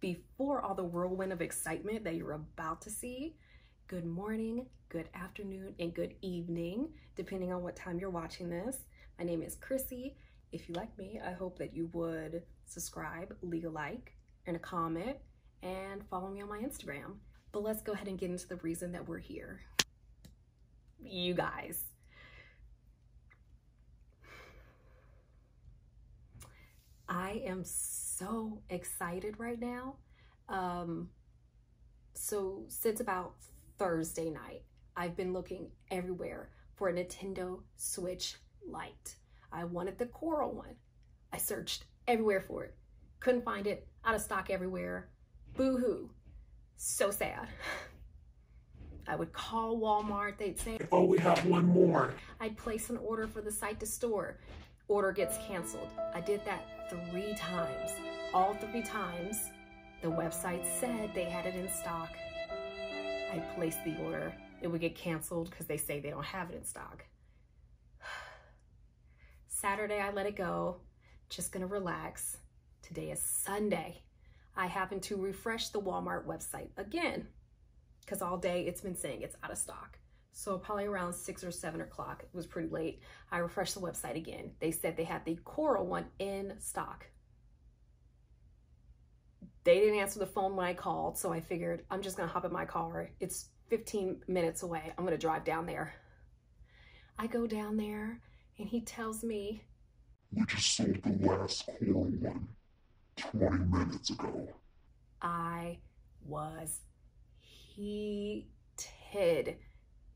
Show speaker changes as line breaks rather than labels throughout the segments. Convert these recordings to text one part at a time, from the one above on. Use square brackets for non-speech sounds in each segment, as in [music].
before all the whirlwind of excitement that you're about to see, good morning, good afternoon, and good evening, depending on what time you're watching this. My name is Chrissy. If you like me, I hope that you would subscribe, leave a like, and a comment, and follow me on my Instagram. But let's go ahead and get into the reason that we're here. You guys. I am so excited right now. Um, so since about Thursday night, I've been looking everywhere for a Nintendo Switch Lite. I wanted the Coral one. I searched everywhere for it. Couldn't find it. Out of stock everywhere. Boo-hoo. So sad. [laughs] I would call Walmart. They'd say,
Oh, we have one more.
I'd place an order for the site to store. Order gets canceled. I did that three times. All three times, the website said they had it in stock. I placed the order. It would get canceled because they say they don't have it in stock. [sighs] Saturday, I let it go. Just gonna relax. Today is Sunday. I happen to refresh the Walmart website again because all day it's been saying it's out of stock. So probably around six or seven o'clock, it was pretty late. I refreshed the website again. They said they had the Coral one in stock. They didn't answer the phone when I called, so I figured I'm just gonna hop in my car. It's 15 minutes away. I'm gonna drive down there. I go down there and he tells me,
We just sold the last Coral one 20 minutes ago.
I was heated,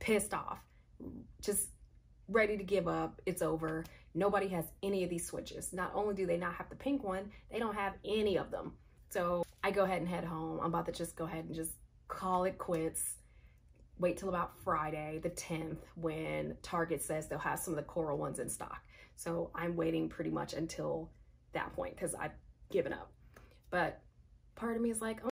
pissed off, just ready to give up. It's over. Nobody has any of these switches. Not only do they not have the pink one, they don't have any of them. So I go ahead and head home. I'm about to just go ahead and just call it quits. Wait till about Friday, the 10th, when Target says they'll have some of the coral ones in stock. So I'm waiting pretty much until that point because I've given up. But part of me is like, oh,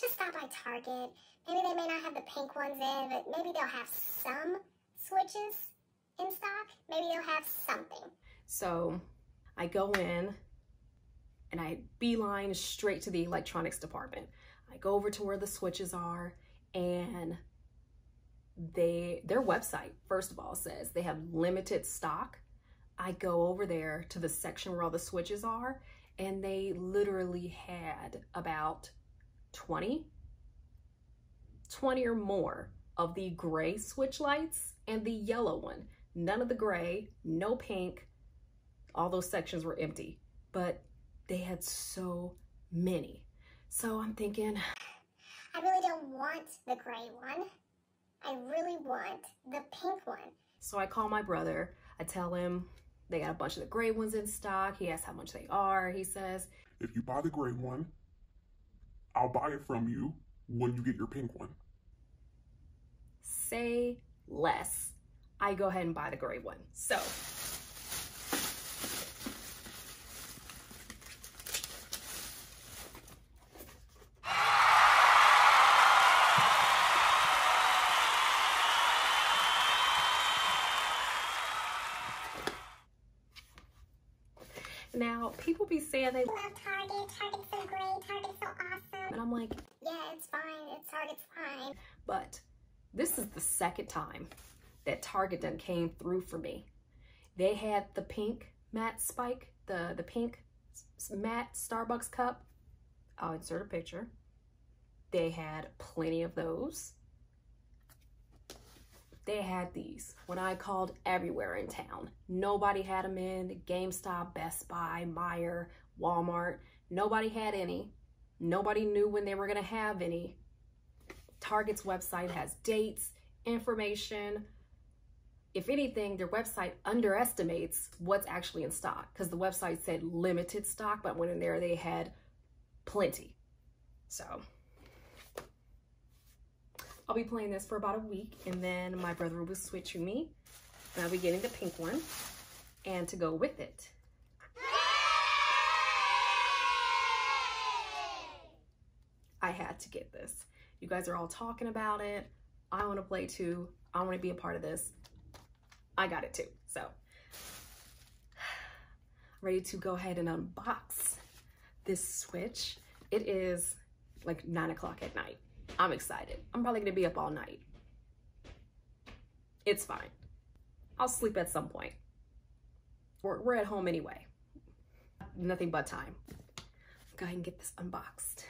just stop by Target. Maybe they may not have the pink ones in, but maybe they'll have some switches in stock. Maybe they'll have something.
So I go in and I beeline straight to the electronics department. I go over to where the switches are and they their website first of all says they have limited stock. I go over there to the section where all the switches are and they literally had about 20 20 or more of the gray Switch Lites and the yellow one. None of the gray, no pink. All those sections were empty, but they had so many. So I'm thinking,
I really don't want the gray one. I really want the pink one.
so I call my brother. I tell him they got a bunch of the gray ones in stock. He asks how much they are. He says,
If you buy the gray one, I'll buy it from you when you get your pink one.
say less. I go ahead and buy the gray one. So Now, people be saying they
love Target. Target's so great. Target's so awesome.
And I'm like,
Yeah, it's fine. It's Target's fine.
But this is the second time that Target done came through for me. They had the pink matte spike, the, the pink matte Starbucks cup. I'll insert a picture. They had plenty of those. They had these when I called everywhere in town. Nobody had them in GameStop, Best Buy, Meijer, Walmart. Nobody had any. Nobody knew when they were going to have any. Target's website has dates, information. If anything, their website underestimates what's actually in stock because the website said limited stock, but when in there they had plenty. So I'll be playing this for about a week and then my brother will switch with me and I'll be getting the pink one and to go with it. I had to get this. You guys are all talking about it. I want to play too. I want to be a part of this. I got it too. So, [sighs] ready to go ahead and unbox this Switch. It is like nine o'clock at night. I'm excited. I'm probably gonna be up all night. It's fine. I'll sleep at some point. We're, we're at home anyway. Nothing but time. Go ahead and get this unboxed.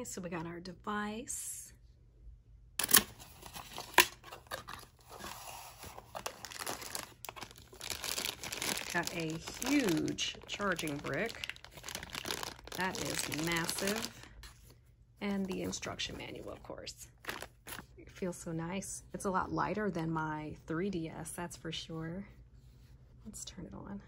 Okay, so we got our device. Got a huge charging brick. That is massive. And the instruction manual, of course. It feels so nice. It's a lot lighter than my 3DS, that's for sure. Let's turn it on.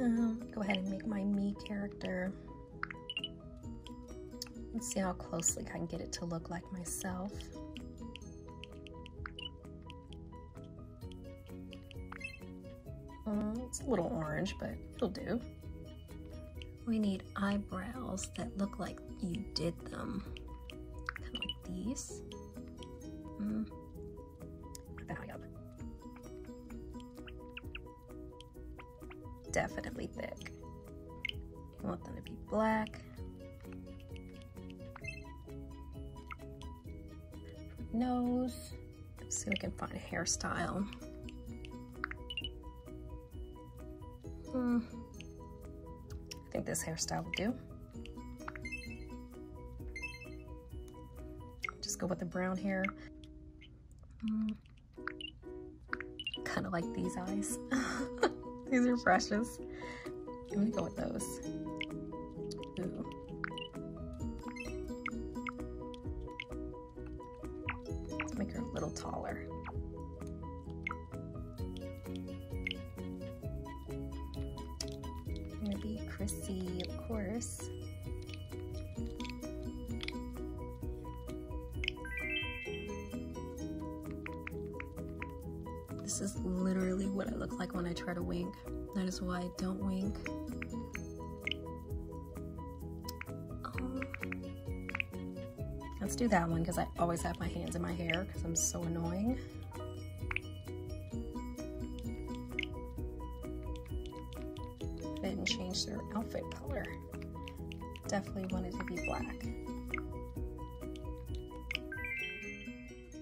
Um, go ahead and make my me character. Let's see how closely I can get it to look like myself. Um, it's a little orange, but it'll do. We need eyebrows that look like you did them. Kind of like these. Mm. Definitely thick. You want them to be black. Nose. Let's see if we can find a hairstyle. Hmm. I think this hairstyle will do. Just go with the brown hair. Mm. Kind of like these eyes. [laughs] these are precious. I'm gonna go with those. Chrissy, of course. This is literally what I look like when I try to wink. That is why I don't wink. Oh. Let's do that one because I always have my hands in my hair because I'm so annoying. Change their outfit color. Definitely wanted to be black.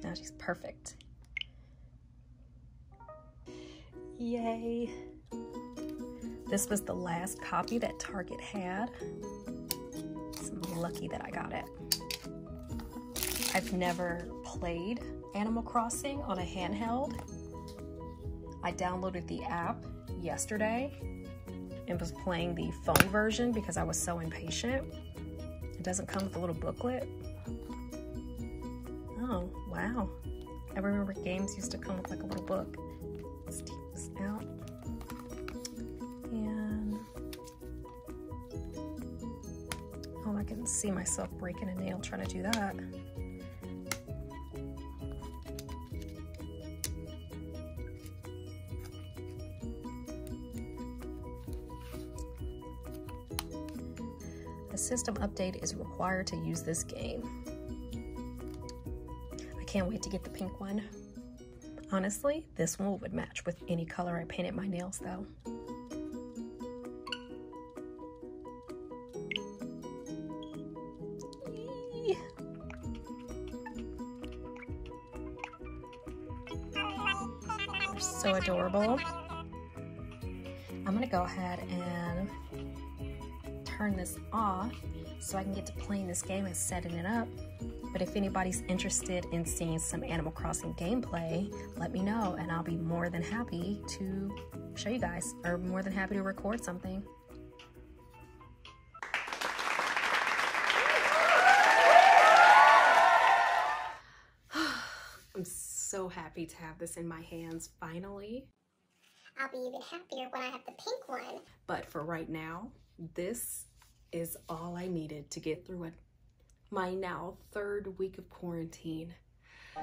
Now she's perfect. Yay. This was the last copy that Target had. So I'm lucky that I got it. I've never played Animal Crossing on a handheld. I downloaded the app yesterday and was playing the phone version because I was so impatient. It doesn't come with a little booklet. Oh, wow. I remember games used to come with like a little book. Let's take this out. And oh, I can see myself breaking a nail trying to do that. System update is required to use this game. I can't wait to get the pink one. Honestly, this one would match with any color I painted my nails though. So adorable. I'm gonna go ahead and turn this off so I can get to playing this game and setting it up. But if anybody's interested in seeing some Animal Crossing gameplay, let me know and I'll be more than happy to show you guys or more than happy to record something. [sighs] I'm so happy to have this in my hands finally.
I'll be even happier when I have the pink one.
But for right now, this is all I needed to get through it. My now third week of quarantine. [sighs]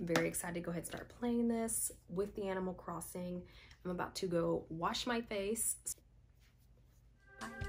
Very excited to go ahead and start playing this with the Animal Crossing. I'm about to go wash my face. Bye.